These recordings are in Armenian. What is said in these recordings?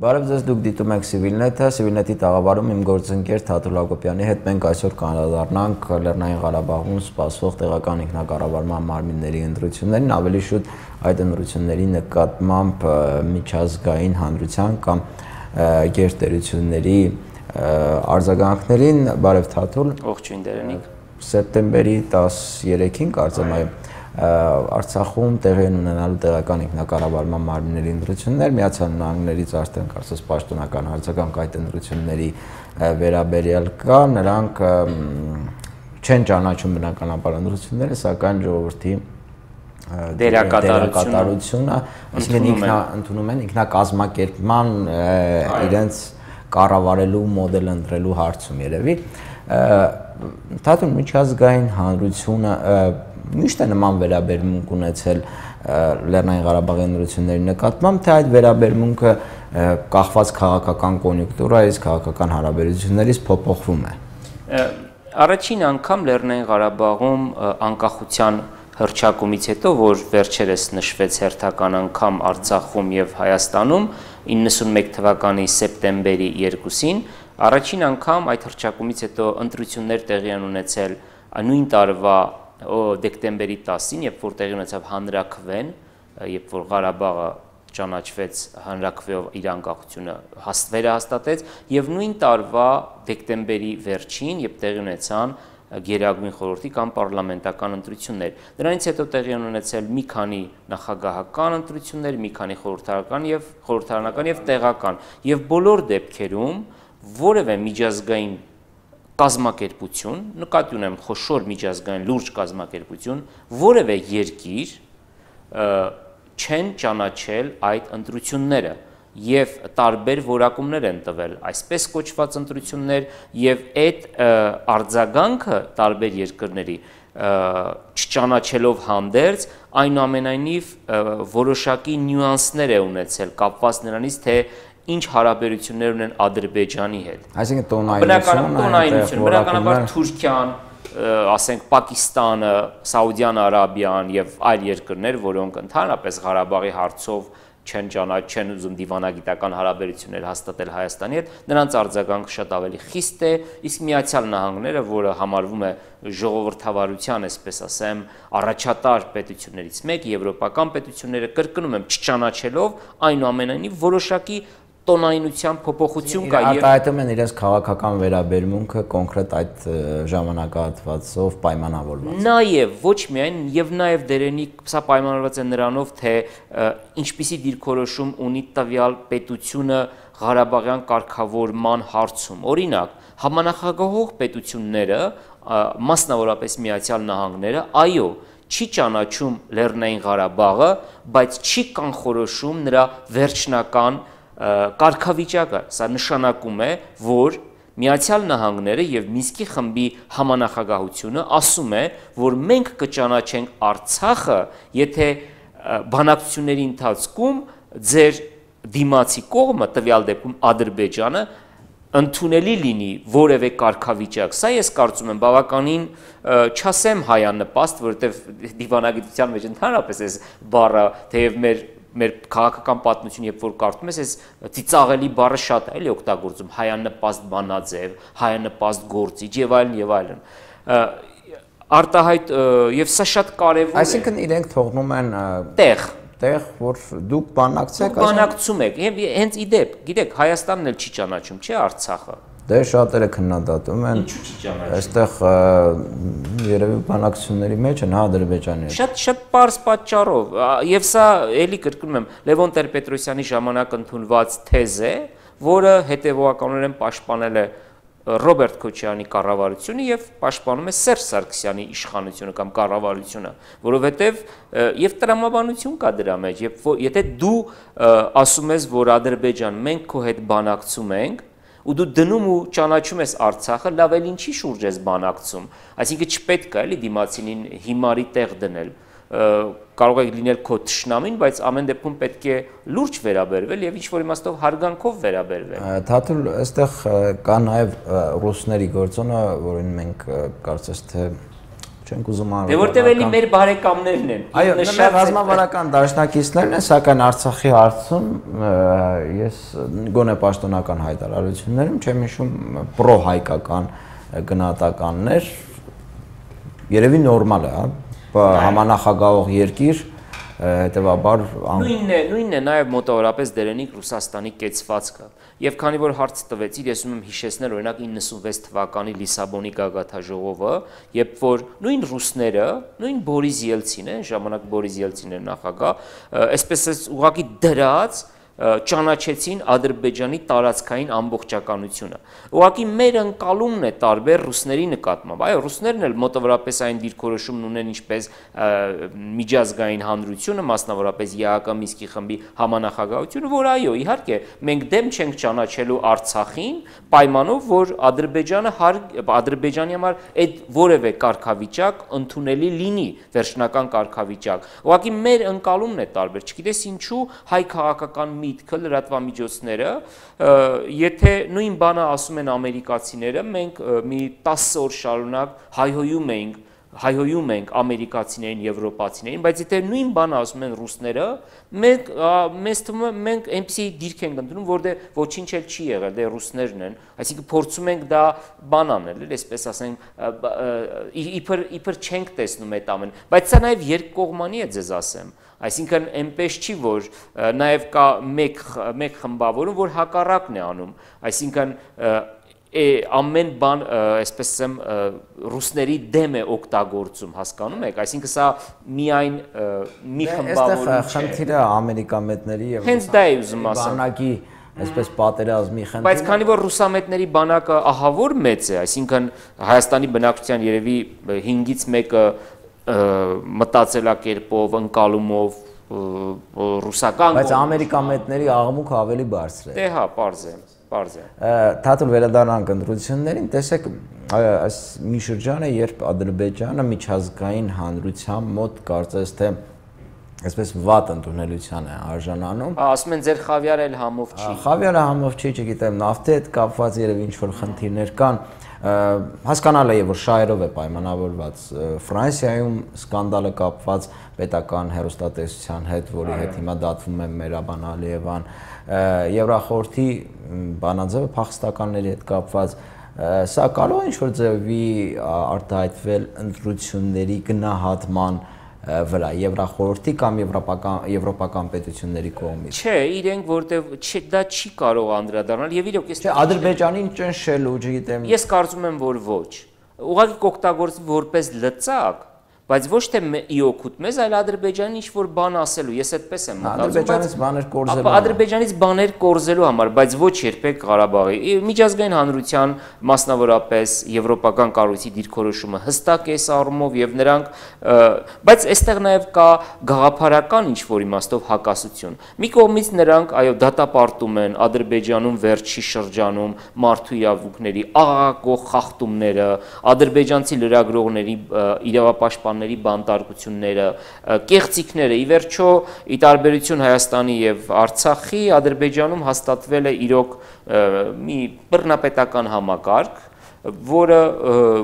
Բարև ձեզ, դուք դիտում եք Civilnet-ը, Civilnet-ի տաղավարում իմ գործընկեր Թաթուլ Հակոբյանի հետ մենք այսօր կանրադառնանք Լեռնային Ղարաբաղում սպասվող տեղական ինքնակառավարման մարմինների ընտրություններին, ավելի շուտ այդ ընտրությունների նկատմամբ միջազգային հանրության կամ գերտերությունների արձագանքներին։ Բարև Թաթուլ։ Ողջույն Դերենիկ։ Սեպտեմբերի 13-ին կարծեմ այ Արցախում տեղի են ունենալու տեղական ինքնակառավարման մարմինների ընտրություններ, Միացյալ Նահանգներից արդեն կարծես պաշտոնական արձագանք այդ ընտրությունների վերաբերյալ կա, նրանք չեն ճանաչում բնականաբար ընտրությունները, սակայն ժողովրդի դերակատարությունը, այսինքն ինքնա ընդունում են ինքնակազմակերպման իրենց կառավարելու մոդել ընտրելու հարցում երևի Թաթուն միջազգային հանրությունը միշտ է նման վերաբերմունք ունեցել Լեռնային Ղարաբաղի ընտրությունների նկատմամբ, թե այդ վերաբերմունքը կախված քաղաքական կոնյունկտուրայից, քաղաքական հարաբերություններից փոփոխվում է։ Առաջին անգամ Լեռնային Ղարաբաղում անկախության հրճակումից հետո, որ վերջերս նշվեց հերթական անգամ Արցախում եւ Հայաստանում 91 թվականի սեպտեմբերի 2-ին, առաջին անգամ այդ հրճակումից հետո ընտրություններ տեղի են ունեցել նույն տարվա դեկտեմբերի 10-ին, երբ որ տեղի ունեցավ հանրակվեն, երբ որ Ղարաբաղը ճանաչվեց հանրակվեով իր անկախությունը վերահաստատեց եւ նույն տարվա դեկտեմբերի վերջին, երբ տեղի ունեցան Գերագույն խորհրդի կամ պարլամենտական ընտրություններ։ Դրանից հետո տեղի են ունեցել մի քանի նախագահական ընտրություններ, մի քանի խորհրդարական եւ խորհրդարանական եւ տեղական։ Եվ բոլոր դեպքերում որևէ միջազգային կազմակերպություն, նկատի ունեմ խոշոր միջազգային լուրջ կազմակերպություն, որևէ երկիր չեն ճանաչել այդ ընտրությունները եւ տարբեր որակումներ են տվել այսպես կոչված ընտրություններ եւ այդ արձագանքը տարբեր երկրների չճանաչելով հանդերձ այնուամենայնիվ որոշակի նյուանսներ է ունեցել կապված նրանից թե ինչ հարաբերություններ ունեն Ադրբեջանի հետ։ Այսինքն տոնայնությունը, տոնայնություն, բնականաբար Թուրքիան, ասենք Պակիստանը, Սաուդյան Արաբիան եւ այլ երկրներ, որոնք ընդհանրապես Ղարաբաղի հարցով չեն ճանաչ, չեն ուզում դիվանագիտական հարաբերություններ հաստատել Հայաստանի հետ, նրանց արձագանքը շատ ավելի խիստ է, իսկ Միացյալ Նահանգները, որը համարվում է ժողովրդավարության, այսպես ասեմ, առաջատար պետություններից մեկ, եվրոպական պետությունները կրկնում եմ, չճանաչելով այնուամենայնիվ որոշակի տոնայնության փոփոխություն կա եւ արտահայտում են իրենց քաղաքական վերաբերմունքը կոնկրետ այդ ժամանակահատվածով պայմանավորված։ Նաեւ ոչ միայն եւ նաեւ դերենի սա պայմանավորված է նրանով, թե ինչպիսի դիրքորոշում ունի տվյալ պետությունը Ղարաբաղյան կարգավորման հարցում։ Օրինակ, համանախագահող պետությունները, մասնավորապես Միացյալ Նահանգները, այո, չի ճանաչում Լեռնային Ղարաբաղը, բայց չի կանխորոշում նրա վերջնական կարգավիճակը։ Սա նշանակում է, որ Միացյալ Նահանգները եւ Մինսկի խմբի համանախագահությունը ասում է, որ մենք կճանաչենք Արցախը, եթե բանակցությունների ընթացքում ձեր դիմացի կողմը, տվյալ դեպքում Ադրբեջանը, ընդունելի լինի որևէ կարգավիճակ։ Սա ես կարծում եմ բավականին չասեմ հայանպաստ, որովհետև դիվանագիտության մեջ ընդհանրապես այս բառը թեև մեր մեր քաղաքական պատմություն, երբ որ կարդում ես, այս ծիծաղելի բառը շատ է, էլի օգտագործում, հայանպաստ բանաձև, հայանպաստ գործիչ եւ այլն եւ այլն։ Արտահայտ եւ սա շատ կարեւոր է։ Այսինքն իրենք թողնում են տեղ տեղ, որ դուք բանակցեք, բանակցում եք։ Եվ հենց իդեպ, գիտեք, Հայաստանն էլ չի ճանաչում, չէ՞ Արցախը։ Դե շատերը քննադատում են։ Այստեղ երևի բանակցությունների մեջ են հա Ադրբեջանի հետ։ Շատ շատ པարս պատճառով եւ սա էլի կրկնում եմ Լևոն Տեր-Պետրոսյանի ժամանակ ընդունված թեզ է, որը հետեւողականորեն պաշտպանել է Ռոբերտ Քոչյանի կառավարությունը եւ պաշտպանում է Սերժ Սարգսյանի իշխանությունը կամ կառավարությունը, որովհետեւ եւ տրամաբանություն կա դրա մեջ, եթե դու ասում ես, որ Ադրբեջան մենք քո հետ բանակցում ենք, ու դու դնում ու ճանաչում ես Արցախը, լավ էլ ինչի շուրջ ես բանակցում։ Այսինքն չպետք է էլի դիմացինին հիմարի տեղ դնել կարող է լինել քո ճշնամին, բայց ամեն դեպքում պետք է լուրջ վերաբերվել եւ ինչ որ իմաստով հարգանքով վերաբերվել։ Թաթուլ, այստեղ կա նաեւ ռուսների գործոնը, որին մենք կարծես թե չենք ուզում անել։ Դե որտեվ էլի մեր բարեկամներն են։ Այո, մեր ռազմավարական դաշնակիցներն են, սակայն Արցախի հարցում ես գոնե պաշտոնական հայտարարություններում չեմ հիշում պրո-հայկական գնահատականներ երևի նորմալ է, հա, համանախագահող երկիր հետեւաբար նույնն է, նույնն է նաև մոտավորապես դերենիկ Ռուսաստանի կեցվածքը։ Եվ քանի որ հարց տվեցիր, ես եմ հիշեցնել օրինակ 96 թվականի Լիսաբոնի գագաթաժողովը, երբ որ նույն ռուսները, նույն Բորիս Ելցինը, ժամանակ Բորիս Ելցինը նախագահ, այսպես է ուղղակի դրած ճանաչեցին Ադրբեջանի տարածքային ամբողջականությունը։ Ուղղակի մեր ընկալումն է տարբեր ռուսների նկատմամբ։ Այո, ռուսներն էլ մոտավորապես այն դիրքորոշումն ունեն ինչպես միջազգային հանրությունը, մասնավորապես ԵԱԿ Միսկի խմբի համանախագահությունը, որ այո, իհարկե, մենք դեմ չենք ճանաչելու Արցախին, պայմանով, որ Ադրբեջանը Ադրբեջանի համար այդ որևէ կարգավիճակ ընդունելի լինի, վերջնական կարգավիճակ։ Ուղղակի մեր ընկալումն է տարբեր։ Չգիտես ինչու հայ քաղաքական մի միտքը, լրատվամիջոցները, եթե նույն բանը ասում են ամերիկացիները, մենք մի 10 օր շարունակ հայհոյում էինք հայհոյում ենք ամերիկացիներին, եվրոպացիներին, բայց եթե նույն բանը ասում են ռուսները, մենք մեզ թվում է մենք այնպեսի դիրք ենք ընդունում, որտեղ ոչինչ էլ չի եղել, դե ռուսներն են, այսինքն փորձում ենք դա բան անել, էլ այսպես ասենք, իբր իբր չենք տեսնում այդ ամեն, բայց սա նաև երկկողմանի է ձեզ ասեմ Այսինքն այնպես չի, որ նաև կա մեկ մեկ խմբավորում, որ հակառակն է անում։ Այսինքն է ամեն բան, այսպես ասեմ, ռուսների դեմ է օգտագործում, հասկանում եք, այսինքն սա միայն մի խմբավորում չէ։ Այստեղ խնդիրը ամերիկամետների եւ Հենց դա է ուզում ասեմ։ Բանակի այսպես պատերազմի խնդիրը։ Բայց քանի որ ռուսամետների բանակը ահավոր մեծ է, այսինքն Հայաստանի բնակչության երևի 5-ից մեկը մտածելակերպով, ընկալումով ռուսական Բայց ամերիկամետների աղմուկը ավելի բարձր է։ Դե հա, པարզ է, པարզ է։ Թաթուլ վերադառնանք ընտրություններին, տեսեք, այս մի շրջան է, երբ Ադրբեջանը միջազգային հանրության մոտ կարծես թե այսպես վատ ընդունելության է արժանանում։ Ասում են ձեր խավիարը էլ համով չի։ Խավիարը համով չի, չգիտեմ, նավթի հետ կապված երևի ինչ որ խնդիրներ կան հասկանալ է որ շահերով է պայմանավորված Ֆրանսիայում սկանդալը կապված պետական հերոստատեսության հետ, որի հետ հիմա դատվում է Մերաբան Ալիևան, Եվրախորհրդի բանաձևը փախստականների հետ կապված սա կարող է ինչ որ ձևի արտահայտվել ընտրությունների գնահատման վրա Եվրախորհրդի կամ եվրոպական եվրոպական պետությունների կողմից։ Չէ, իրենք որտեվ չէ, դա չի կարող անդրադառնալ եւ իրոք ես Չէ, Ադրբեջանին ճնշելու, չգիտեմ։ Ես կարծում եմ, որ ոչ։ Ուղղակի կօգտագործվի որպես լծակ բայց ոչ թե ի օգուտ մեզ, այլ Ադրբեջանին ինչ որ բան ասելու։ Ես այդպես եմ մտածում։ Ադրբեջանից բաներ կորզելու։ Ապա Ադրբեջանից բաներ կորզելու համար, բայց ոչ երբեք Ղարաբաղի։ Միջազգային հանրության, մասնավորապես եվրոպական կառույցի դիրքորոշումը հստակ է առումով եւ նրանք բայց այստեղ նաեւ կա գաղափարական ինչ որ իմաստով հակասություն։ Մի կողմից նրանք այո դատապարտում են Ադրբեջանում վերջի շրջանում մարդու իրավունքների աղաղակող խախտումները, ադրբեջանցի լրագրողների իրավապաշտպան պաշտպանների բանտարկությունները, կեղծիքները։ Ի վերջո, ի տարբերություն Հայաստանի եւ Արցախի, Ադրբեջանում հաստատվել է իրոք մի բռնապետական համակարգ, որը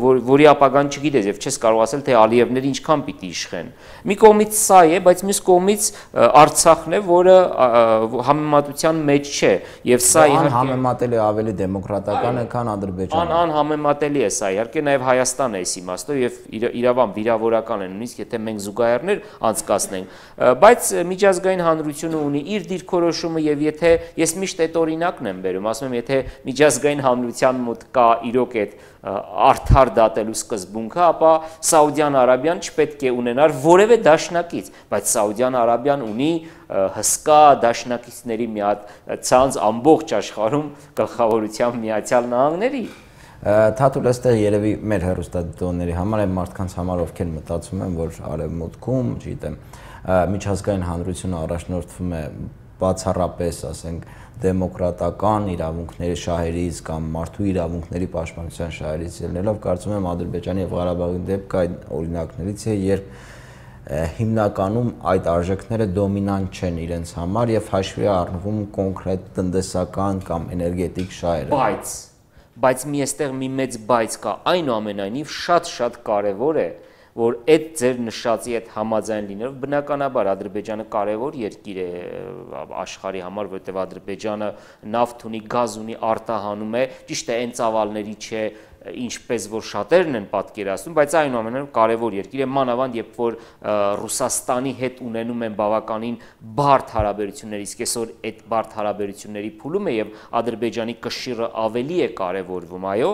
որ, որի ապագան չգիտես եւ չես կարող ասել թե Ալիևները ինչքան պիտի իշխեն։ Մի կողմից սա է, բայց մյուս կողմից Արցախն է, որը համեմատության մեջ չէ եւ սա իհարկե համեմատելի ավելի դեմոկրատական է, քան Ադրբեջանը։ Ան անհամեմատելի է սա, իհարկե նաեւ Հայաստանը է այս իմաստով եւ իրավան վիրավորական է նույնիսկ եթե մենք զուգահեռներ անցկացնենք, բայց միջազգային հանրությունը ունի իր դիրքորոշումը եւ եթե ես միշտ այդ օրինակն եմ բերում, ասում եմ, եթե միջազգային հանրության մոտ կա իրոք այդ արդար դատելու սկզբունքը, ապա Սաուդյան Արաբիան չպետք է ունենար որևէ դաշնակից, բայց Սաուդյան Արաբիան ունի հսկա դաշնակիցների մի հատ ցանց ամբողջ աշխարհում գլխավորությամբ Միացյալ Նահանգների Թաթուլ էստեղ երևի մեր հերոստատիտողների համար այն մարդկանց համար ովքեր մտածում են, որ արևմուտքում, չգիտեմ, միջազգային հանրությունը առաջնորդվում է բացառապես, ասենք, դեմոկրատական իրավունքների շահերից կամ մարդու իրավունքների պաշտպանության շահերից ելնելով կարծում եմ Ադրբեջանի եւ Ղարաբաղի դեպքը այդ օրինակներից է, երբ հիմնականում այդ արժեքները դոմինանտ չեն իրենց համար եւ հաշվի առնվում կոնկրետ տնտեսական կամ էներգետիկ շահերը։ Բայց բայց մի այստեղ մի մեծ բայց կա, այնուամենայնիվ շատ-շատ կարևոր է, որ այդ ձեր նշածի այդ համաձայն լինելով բնականաբար Ադրբեջանը կարևոր երկիր է աշխարհի համար, որովհետև Ադրբեջանը նավթ ունի, գազ ունի, արտահանում է, ճիշտ է, այն ծավալների չէ, ինչպես որ շատերն են պատկերացնում, բայց այնուամենայնիվ կարևոր երկիր է մանավանդ երբ որ Ռուսաստանի հետ ունենում են բավականին բարդ հարաբերություններ, իսկ այսօր այդ բարդ հարաբերությունների փուլում է եւ Ադրբեջանի կշիռը ավելի է կարևորվում, այո,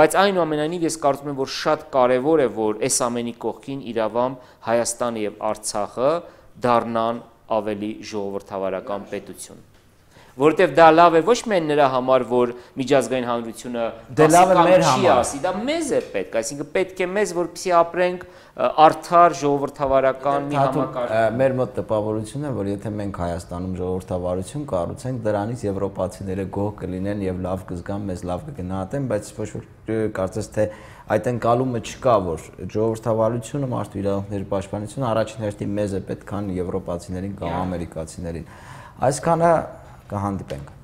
բայց այնուամենայնիվ ես կարծում եմ որ շատ կարևոր է որ այս ամենի կողքին իրավամբ Հայաստանը եւ Արցախը դառնան ավելի ժողովրդավարական պետություն որովհետև դա լավ է ոչ միայն նրա համար, որ միջազգային հանրությունը դե լավ է մեր համար, ասի, դա մեզ է պետք, այսինքն պետք է մեզ, որպեսզի ապրենք արդար ժողովրդավարական մի համակարգ։ Մեր մոտ տպավորությունն է, որ եթե մենք Հայաստանում ժողովրդավարություն կառուցենք, դրանից եվրոպացիները գոհ կլինեն եւ լավ կզգան, մեզ լավ կգնահատեն, բայց ոչ որ կարծես թե այդ ընկալումը չկա, որ ժողովրդավարությունը, մարդու իրավունքների պաշտպանությունը առաջին հերթին մեզ է պետք, քան եվրոպացիներին կամ ամերիկացիներին։ Այսքանը կհանդիպենք